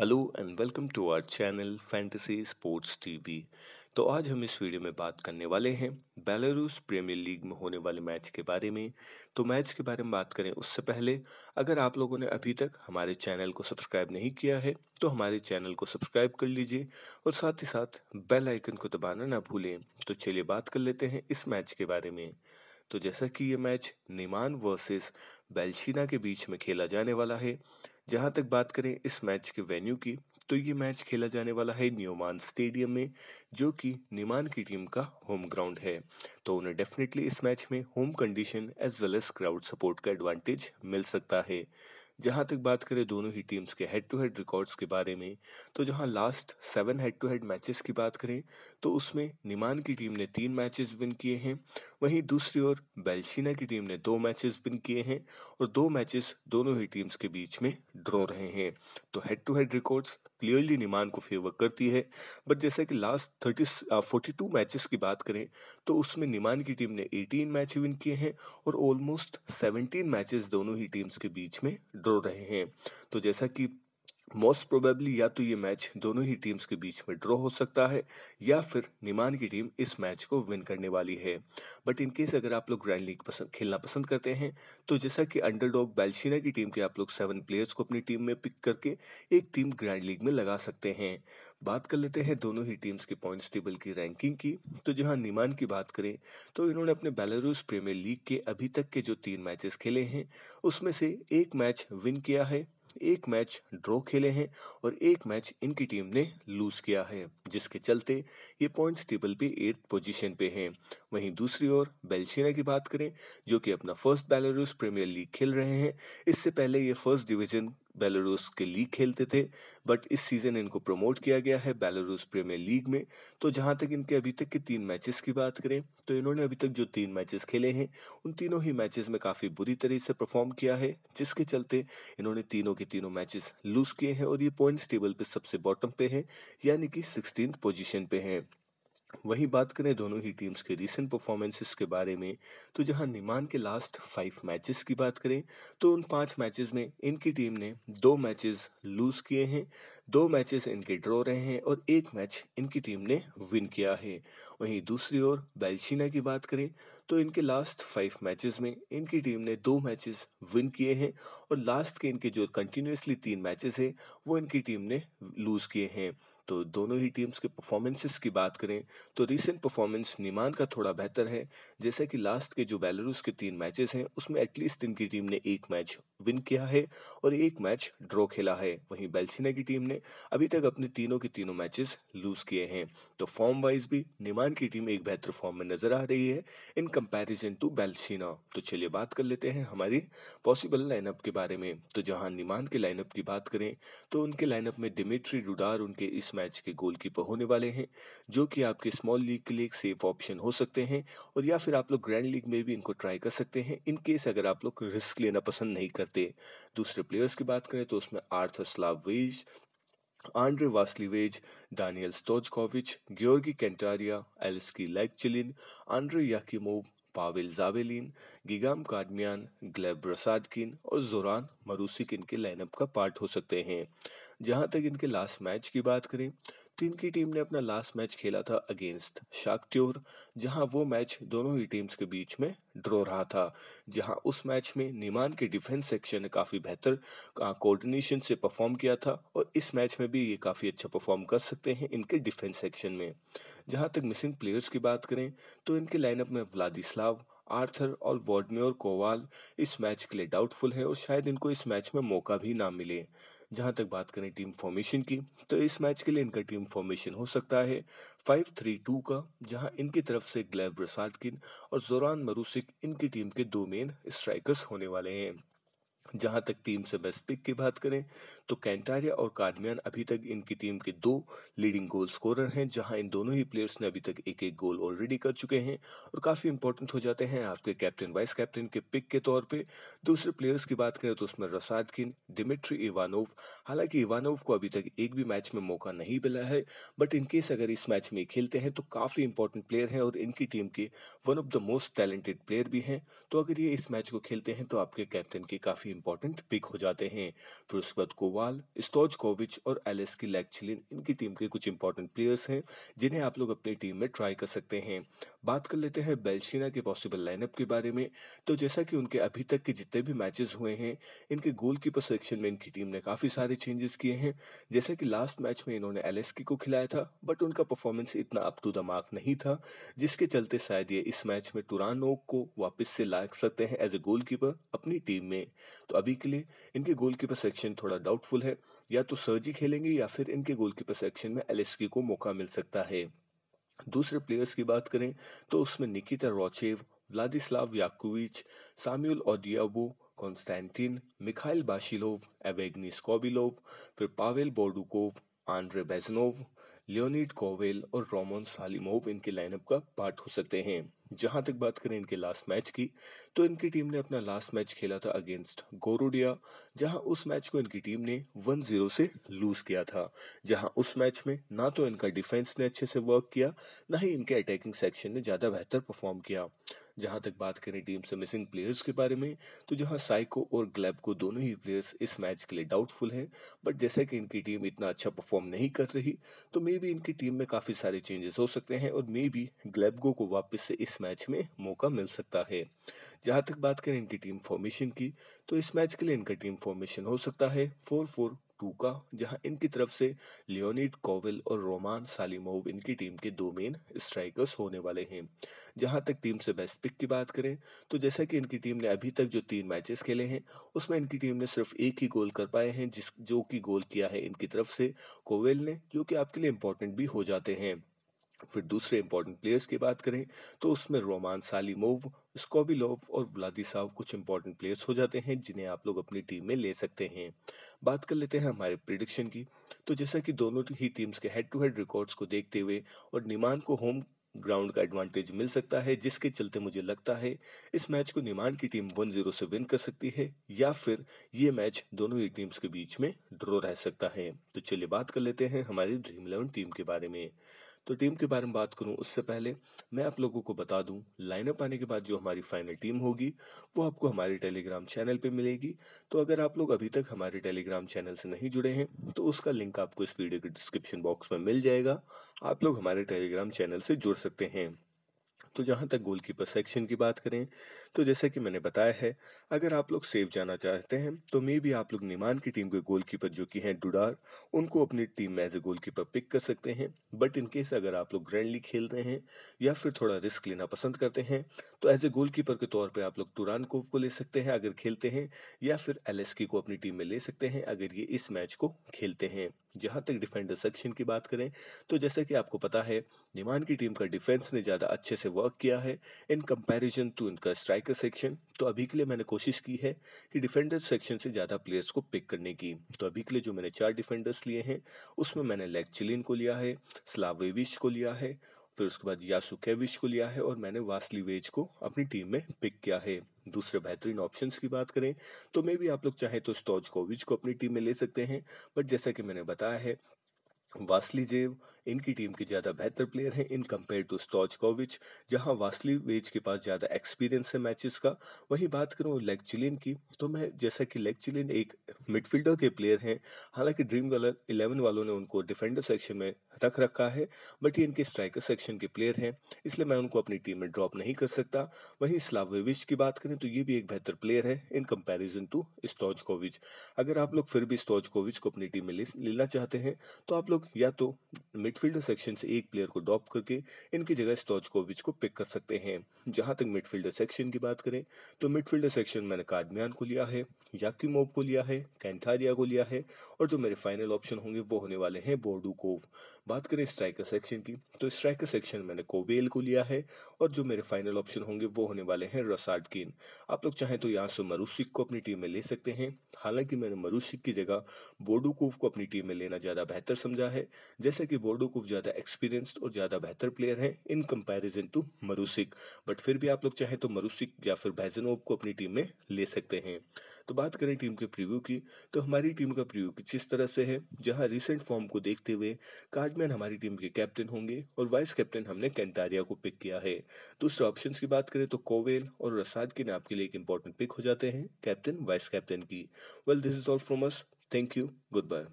Hello and welcome to our channel fantasy sports TV. तो आज हम इस वीडियो में बात करने वाले हैं बेलारूस प्रीमियर लीग में होने वाले मैच के बारे में। तो मैच के बारे में बात करें उससे पहले, अगर आप लोगों ने अभी तक हमारे चैनल को सब्सक्राइब नहीं किया है तो हमारे चैनल को सब्सक्राइब कर लीजिए और साथ ही साथ बेल आइकन को दबाना ना भूलें। तो चलिए बात कर लेते हैं इस मैच के बारे में। तो जैसा कि ये मैच निमान वर्सेस बेल्शिना के बीच में खेला जाने वाला है जहाँ तक बात करें इस मैच के वेन्यू की तो ये मैच खेला जाने वाला है न्योमान स्टेडियम में, जो कि निमान की टीम का होम ग्राउंड है। तो उन्हें डेफिनेटली इस मैच में home condition as well as crowd support का एडवांटेज मिल सकता है। जहाँ तक बात करें दोनों ही टीम्स के हेड टू हेड रिकॉर्ड्स के बारे में तो जहाँ last seven head to head matches की बात करें तो उसमें निमान की टीम ने तीन मैचेस विन किए हैं, वहीं दूसरी ओर बेल्शीना की टीम ने दो मैचेस विन किए हैं, और दो मैचेस दोनों ही टीम्स के बीच में ड्रॉ रहे हैं। तो head to head records clearly Neman को फेवर करती है। बट जैसा कि last thirty forty two matches की बात करें तो उसमें निमान की टीम ने एटीन मैच विन किए हैं और ऑलमोस्ट सेवनटीन मैचेस दोनों ही टीम्स के बीच में ड्रॉ रहे हैं। तो जैसा कि मोस्ट प्रोबेबली या तो ये मैच दोनों ही टीम्स के बीच में ड्रॉ हो सकता है, या फिर निमान की टीम इस मैच को विन करने वाली है। बट इन केस अगर आप लोग ग्रैंड लीग पसंद खेलना पसंद करते हैं तो जैसा कि अंडरडॉग बेल्शिना की टीम के आप लोग सेवन प्लेयर्स को अपनी टीम में पिक करके एक टीम ग्रैंड लीग में लगा सकते हैं। बात कर लेते हैं दोनों ही टीम्स के पॉइंट्स टेबल की रैंकिंग की। तो जहाँ निमान की बात करें तो इन्होंने अपने बेलारूस प्रीमियर लीग के अभी तक के जो तीन मैचेस खेले हैं, उसमें से एक मैच विन किया है। एक मैच ड्रॉ खेले हैं और एक मैच इनकी टीम ने लूज किया है, जिसके चलते ये पॉइंट्स टेबल पे एट पोजीशन पे हैं। वहीं दूसरी ओर बेल्शिना की बात करें, जो कि अपना फ़र्स्ट बेलारूस प्रीमियर लीग खेल रहे हैं, इससे पहले ये फ़र्स्ट डिवीज़न बेलारूस के लीग खेलते थे बट इस सीज़न इनको प्रमोट किया गया है बेलारूस प्रीमियर लीग में। तो जहाँ तक इनके अभी तक के तीन मैचेस की बात करें तो इन्होंने अभी तक जो तीन मैचेस खेले हैं, उन तीनों ही मैचेस में काफ़ी बुरी तरह से परफॉर्म किया है, जिसके चलते इन्होंने तीनों के तीनों मैचेस लूज किए हैं और ये पॉइंट्स टेबल पे सबसे बॉटम पे हैं, यानी कि सिक्सटीन पोजिशन पे हैं। वहीं बात करें दोनों ही टीम्स के रीसेंट परफॉर्मेंसेस के बारे में तो जहाँ निमान के लास्ट फाइव मैचेस की बात करें तो उन पाँच मैचेस में इनकी टीम ने दो मैचेस लूज किए हैं, दो मैचेस इनके ड्रॉ रहे हैं और एक मैच इनकी टीम ने विन किया है। वहीं दूसरी ओर बेल्शिना की बात करें तो इनके लास्ट फाइव मैचेस में इनकी टीम ने दो मैचेस विन किए हैं और लास्ट के इनके जो कंटिन्यूसली तीन मैचेस हैं, वो इनकी टीम ने लूज किए हैं। तो दोनों ही टीम्स के परफॉर्मेंसेस की बात करें तो रीसेंट परफॉर्मेंस निमान का थोड़ा बेहतर है। जैसे कि लास्ट के जो बेलारूस के तीन मैचेस हैं, उसमें एटलीस्ट इनकी टीम ने एक मैच विन किया है और एक मैच ड्रॉ खेला है। वहीं बेल्सिना की टीम ने अभी तक अपने तीनों के तीनों मैचेस लूज किए हैं। तो फॉर्म वाइज भी निमान की टीम एक बेहतर फॉर्म में नज़र आ रही है इन कंपैरिजन टू बेल्सिना तो चलिए बात कर लेते हैं हमारी पॉसिबल लाइनअप के बारे में। तो जहाँ निमान के लाइनअप की बात करें तो उनके लाइनअप में डिमिट्री रुडार उनके इस मैच के गोलकीपर होने वाले हैं, जो कि आपके स्मॉल लीग के लिए एक सेफ़ ऑप्शन हो सकते हैं और या फिर आप लोग ग्रैंड लीग में भी इनको ट्राई कर सकते हैं इन केस अगर आप लोग रिस्क लेना पसंद नहीं करते। दूसरे प्लेयर्स की बात करें तो उसमें आर्थर स्लावेज आंड्रे वास्लीवेज, दानियल स्टोजकोविच, ग्योर्गी कैंटारिया, एलिस्की लेगचिलिन, आंड्रे याकिमोव, पावेल जावेलिन, गिगाम काडमियान ग्लेब रसादकिन और जोरान मरूसिक इनके लाइनअप का पार्ट हो सकते हैं। जहाँ तक इनके लास्ट मैच की बात करें तो इनकी टीम ने अपना लास्ट मैच खेला था अगेंस्ट शाक्ट्योर जहाँ वो मैच दोनों ही टीम्स के बीच में ड्रॉ रहा था। जहाँ उस मैच में निमान के डिफेंस सेक्शन ने काफ़ी बेहतर कोऑर्डिनेशन से परफॉर्म किया था और इस मैच में भी ये काफ़ी अच्छा परफॉर्म कर सकते हैं इनके डिफेंस सेक्शन में। जहाँ तक मिसिंग प्लेयर्स की बात करें तो इनके लाइनअप में व्लादिस्लाव आर्थर और वॉडम्योर कोवाल इस मैच के लिए डाउटफुल है और शायद इनको इस मैच में मौका भी ना मिले। जहाँ तक बात करें टीम फॉर्मेशन की तो इस मैच के लिए इनका टीम फॉर्मेशन हो सकता है फाइव थ्री टू का, जहाँ इनकी तरफ़ से ग्लैब रसादकिन और जोरान मरूसिक इनकी टीम के दो मेन स्ट्राइकर्स होने वाले हैं। जहाँ तक टीम से बेस्ट पिक की बात करें तो कैंटारिया और कार्डमियन अभी तक इनकी टीम के दो लीडिंग गोल स्कोरर हैं, जहाँ इन दोनों ही प्लेयर्स ने अभी तक एक एक गोल ऑलरेडी कर चुके हैं और काफ़ी इंपॉर्टेंट हो जाते हैं आपके कैप्टन वाइस कैप्टन के पिक के तौर पे। दूसरे प्लेयर्स की बात करें तो उसमें रसादकिन डिमिट्री इवानोव। हालाँकि इवानोव को अभी तक एक भी मैच में मौका नहीं मिला है बट इनकेस अगर इस मैच में खेलते हैं तो काफ़ी इंपॉर्टेंट प्लेयर हैं और इनकी टीम के one of the most talented player भी हैं। तो अगर ये इस मैच को खेलते हैं तो आपके कैप्टन की काफ़ी इंपॉर्टेंट पिक हो जाते हैं। फिर उसके बाद कोवाल, स्टोजकोविच और एलिस की लेक्चलिन इनकी टीम के कुछ इंपॉर्टेंट प्लेयर्स हैं, जिन्हें आप लोग अपनी टीम में ट्राई कर सकते हैं। बात कर लेते हैं बेल्शिना के पॉसिबल लाइनअप के बारे में। तो जैसा कि उनके अभी तक के जितने भी मैचेस हुए हैं, इनके गोलकीपर सेक्शन में इनकी टीम ने काफ़ी सारे चेंजेस किए हैं। जैसे कि लास्ट मैच में इन्होंने एल को खिलाया था बट उनका परफॉर्मेंस इतना अप टू द मार्क नहीं था, जिसके चलते शायद ये इस मैच में टुरानोक को वापस से ला सकते हैं एज ए गोल अपनी टीम में। तो अभी के लिए इनके गोलकीपर सेक्शन थोड़ा डाउटफुल है। या तो सर्जी खेलेंगे या फिर इनके गोलकीपर सेक्शन में एल को मौका मिल सकता है। दूसरे प्लेयर्स की बात करें तो उसमें Nikita Rochev Vladislav Yakuvich Samuel Odiabo Konstantin Mikhail Bashilov Evgeny Skobilov फिर Pavel Bordukov Andrei Beznov Leonid Kovel और रोमन सालिमोव इनके लाइनअप का पार्ट हो सकते हैं। जहाँ तक बात करें इनके लास्ट मैच की तो इनकी टीम ने अपना लास्ट मैच खेला था अगेंस्ट गोरोडिया जहाँ उस मैच को इनकी टीम ने 1-0 से लूज किया था। जहाँ उस मैच में ना तो इनका डिफेंस ने अच्छे से वर्क किया, ना ही इनके अटैकिंग सेक्शन ने ज़्यादा बेहतर परफॉर्म किया। जहाँ तक बात करें टीम से मिसिंग प्लेयर्स के बारे में तो जहाँ साइको और ग्लैब को दोनों ही प्लेयर्स इस मैच के लिए डाउटफुल हैं बट जैसे कि इनकी टीम इतना अच्छा परफॉर्म नहीं कर रही तो मे बी इनकी टीम में काफ़ी सारे चेंजेस हो सकते हैं और मे बी ग्लैबगो को वापस से इस मैच में मौका मिल सकता है। जहाँ तक बात करें इनकी टीम फॉर्मेशन की तो इस मैच के लिए इनका टीम फॉर्मेशन हो सकता है फोर फोर टू का जहाँ इनकी तरफ़ से लियोनिड, कोविल और रोमान सालिमोव इनकी टीम के दो मेन स्ट्राइकर्स होने वाले हैं। जहाँ तक टीम से बेस्ट पिक की बात करें तो जैसा कि इनकी टीम ने अभी तक जो तीन मैचेस खेले हैं, उसमें इनकी टीम ने सिर्फ़ एक ही गोल कर पाए हैं, जिस, जो कि गोल किया है इनकी तरफ़ से कोवेल ने, जो कि आपके लिए इंपॉर्टेंट भी हो जाते हैं। फिर दूसरे इंपॉर्टेंट प्लेयर्स की बात करें तो उसमें रोमान सालिमोव, स्कोबिलोव और व्लादिसाव कुछ इंपॉर्टेंट प्लेयर्स हो जाते हैं, जिन्हें आप लोग अपनी टीम में ले सकते हैं। बात कर लेते हैं हमारे प्रिडिक्शन की। तो जैसा कि दोनों ही टीम्स के हेड टू हेड रिकॉर्ड्स को देखते हुए और निमान को होम ग्राउंड का एडवांटेज मिल सकता है, जिसके चलते मुझे लगता है इस मैच को निमान की टीम 1-0 से विन कर सकती है, या फिर ये मैच दोनों ही टीम्स के बीच में ड्रॉ रह सकता है। तो चलिए बात कर लेते हैं हमारी ड्रीम इलेवन टीम के बारे में। तो टीम के बारे में बात करूँ, उससे पहले मैं आप लोगों को बता दूँ लाइनअप आने के बाद जो हमारी फाइनल टीम होगी, वो आपको हमारे टेलीग्राम चैनल पे मिलेगी। तो अगर आप लोग अभी तक हमारे टेलीग्राम चैनल से नहीं जुड़े हैं तो उसका लिंक आपको इस वीडियो के डिस्क्रिप्शन बॉक्स में मिल जाएगा। आप लोग हमारे टेलीग्राम चैनल से जुड़ सकते हैं। तो जहाँ तक गोलकीपर सेक्शन की बात करें तो जैसे कि मैंने बताया है, अगर आप लोग सेफ़ जाना चाहते हैं तो मे भी आप लोग निमान की टीम के गोलकीपर जो कि हैं डुडार, उनको अपनी टीम में एज ए गोलकीपर पिक कर सकते हैं। बट इन केस अगर आप लोग ग्रैंडली खेल रहे हैं, या फिर थोड़ा रिस्क लेना पसंद करते हैं तो एज ए गोलकीपर के तौर पर आप लोग टुरान कोव को ले सकते हैं अगर खेलते हैं, या फिर एल को अपनी टीम में ले सकते हैं अगर ये इस मैच को खेलते हैं। जहाँ तक डिफेंडर सेक्शन की बात करें तो जैसे कि आपको पता है, निमान की टीम का डिफेंस ने ज़्यादा अच्छे से वर्क किया है इन कंपैरिजन टू इनका स्ट्राइकर सेक्शन। तो अभी के लिए मैंने कोशिश की है कि डिफेंडर सेक्शन से ज़्यादा प्लेयर्स को पिक करने की। तो अभी के लिए जो मैंने चार डिफेंडर्स लिए हैं, उसमें मैंने लेग चिलिन को लिया है स्लावेविश को लिया है फिर उसके बाद यासु कैविश को लिया है और मैंने वासली वेज को अपनी टीम में पिक किया है। दूसरे बेहतरीन ऑप्शंस की बात करें तो मे भी आप लोग चाहें तो स्टोजकोविच को अपनी टीम में ले सकते हैं बट जैसा कि मैंने बताया है वासली जेव इनकी टीम के ज़्यादा बेहतर प्लेयर हैं इन कंपेयर टू स्टॉचकोविच जहाँ वासली वेज के पास ज़्यादा एक्सपीरियंस है मैचेस का। वहीं बात करूँ लेग चिलिन की तो मैं, जैसा कि लेग चिलिन एक मिडफील्डर के प्लेयर हैं, हालाँकि ड्रीम वाला इलेवन वालों ने उनको डिफेंडर सेक्शन में रख रखा है बट ये इनके स्ट्राइकर सेक्शन के प्लेयर हैं, इसलिए मैं उनको अपनी टीम में ड्रॉप नहीं कर सकता। वहीं स्लावेविच की बात करें तो ये भी एक बेहतर प्लेयर है इन कंपेरिजन टू स्टॉचकोविच अगर आप लोग फिर भी स्टॉचकोविच को अपनी टीम में लेना चाहते हैं तो आप लोग या तो मिडफील्डर सेक्शन से एक प्लेयर को ड्रॉप करके इनकी जगह स्टॉचकोविच को पिक कर सकते हैं। जहाँ तक मिडफील्डर सेक्शन की बात करें तो मिडफील्डर सेक्शन मैंने कादमियान को लिया है याक्यूमोव को लिया है कैंटारिया को लिया है, और जो मेरे फाइनल ऑप्शन होंगे वो होने वाले हैं बोर्डूकोव बात करें स्ट्राइकर सेक्शन की तो स्ट्राइकर सेक्शन मैंने कोवेल को लिया है और जो मेरे फाइनल ऑप्शन होंगे वो होने वाले हैं रसार्ड किन आप लोग चाहें तो यहाँ से मरूसिक को अपनी टीम में ले सकते हैं। हालाँकि मैंने मरूसिक की जगह बोडूकोव को अपनी टीम में लेना ज़्यादा बेहतर समझा है। जैसे कि बोर्डो को ज़्यादा एक्सपीरियंस्ड और ज़्यादा बेहतर प्लेयर हैं in comparison to Marusic but फिर भी आप लोग चाहें तो मरूसिक या फिर बैजनोव को अपनी टीम में ले सकते हैं। तो बात करें टीम के प्रीव्यू की तो हमारी टीम का प्रीव्यू कुछ इस तरह से है? जहाँ रिसेंट फॉर्म को देखते हुए काजमैन हमारी टीम के कैप्टन होंगे और वाइस कैप्टन हमने कैंटारिया को पिक किया है। दूसरे ऑप्शन की बात करें तो कोवेल और रसाद के नाम के लिए एक इंपॉर्टेंट पिक हो जाते हैं, कैप्टन वाइस कैप्टन की। Well this is all from us thank you goodbye